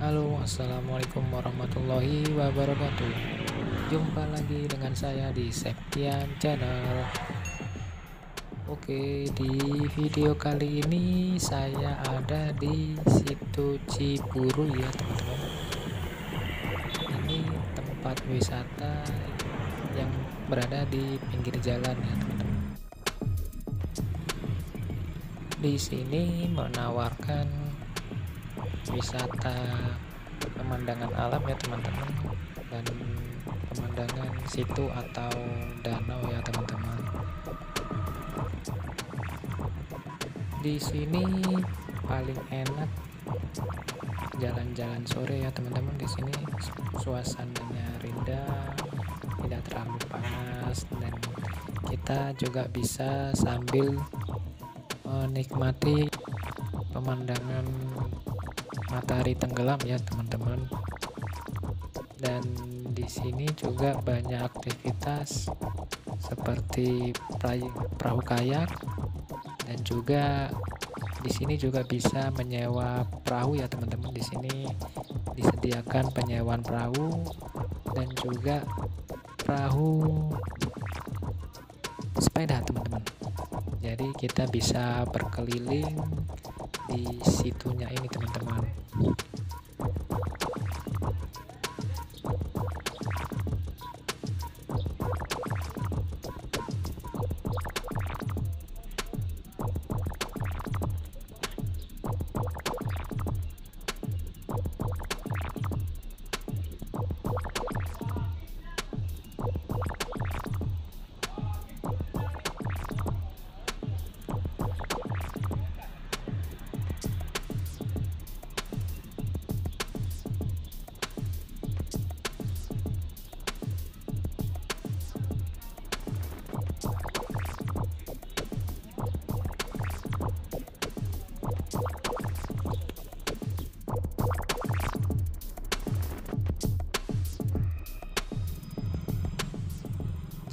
Halo, assalamualaikum warahmatullahi wabarakatuh. Jumpa lagi dengan saya di Septian Channel. Oke, di video kali ini saya ada di situ Ciburu ya, teman-teman. Ini tempat wisata yang berada di pinggir jalan ya, teman-teman. Di sini menawarkan wisata pemandangan alam ya teman-teman. Dan pemandangan situ atau danau ya teman-teman. Di sini paling enak jalan-jalan sore ya teman-teman. Di sini suasananya rindah tidak terlalu panas dan kita juga bisa sambil menikmati pemandangan matahari tenggelam ya teman-teman. Dan di sini juga banyak aktivitas seperti perahu kayak dan juga di sini juga bisa menyewa perahu ya teman-teman. Di sini disediakan penyewaan perahu dan juga perahu sepeda teman-teman. Jadi kita bisa berkeliling di situnya ini teman-teman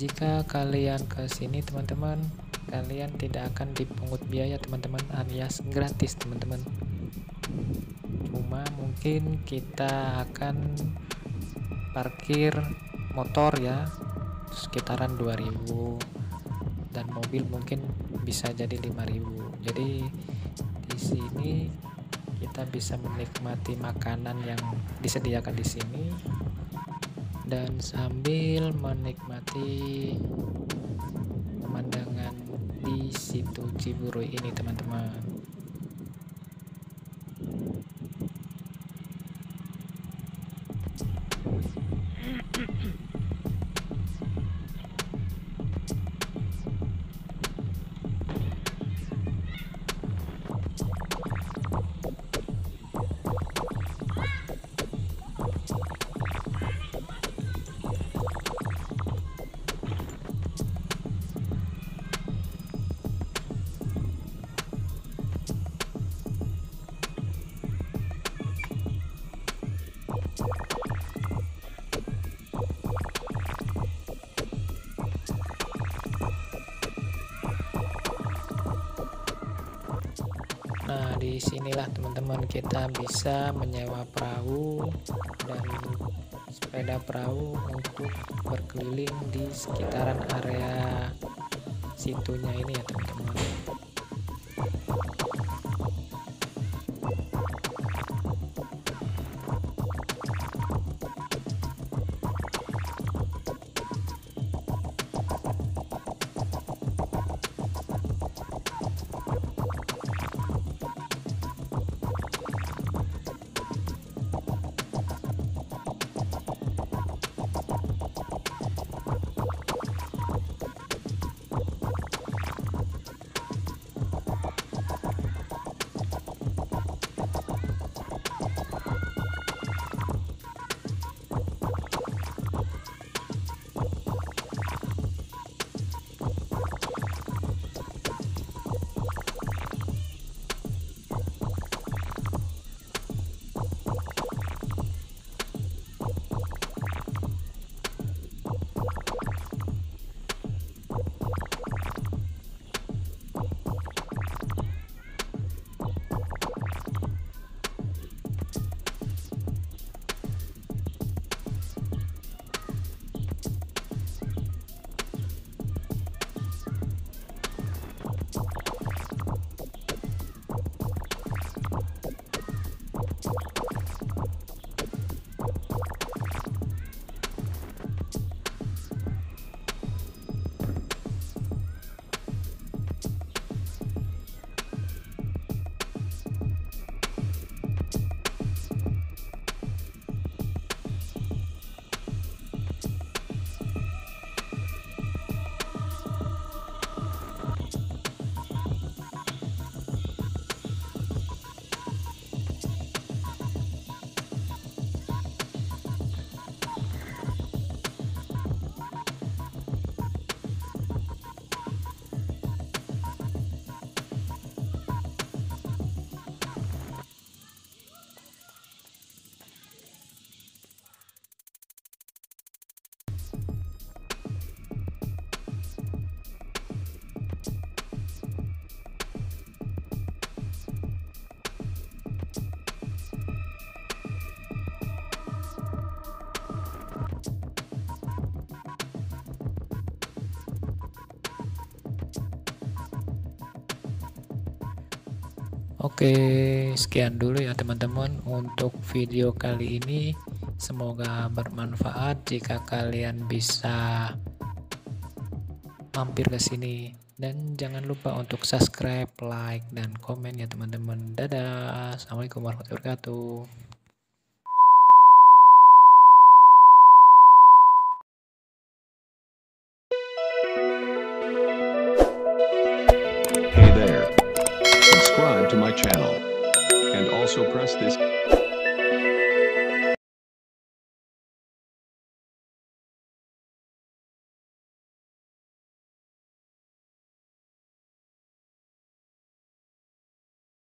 jika kalian ke sini teman-teman kalian tidak akan dipungut biaya teman-teman alias gratis teman-teman. Cuma mungkin kita akan parkir motor ya sekitaran 2000 dan mobil mungkin bisa jadi 5000 jadi di sini kita bisa menikmati makanan yang disediakan di sini dan sambil menikmati pemandangan di situ Ciburu ini teman-teman Di sinilah teman-teman kita bisa menyewa perahu dan sepeda perahu untuk berkeliling di sekitaran area situnya ini ya teman-teman. Oke, sekian dulu ya teman-teman untuk video kali ini. Semoga bermanfaat jika kalian bisa mampir ke sini dan jangan lupa untuk subscribe, like, dan komen ya teman-teman. Dadah. Assalamualaikum warahmatullahi wabarakatuh. is.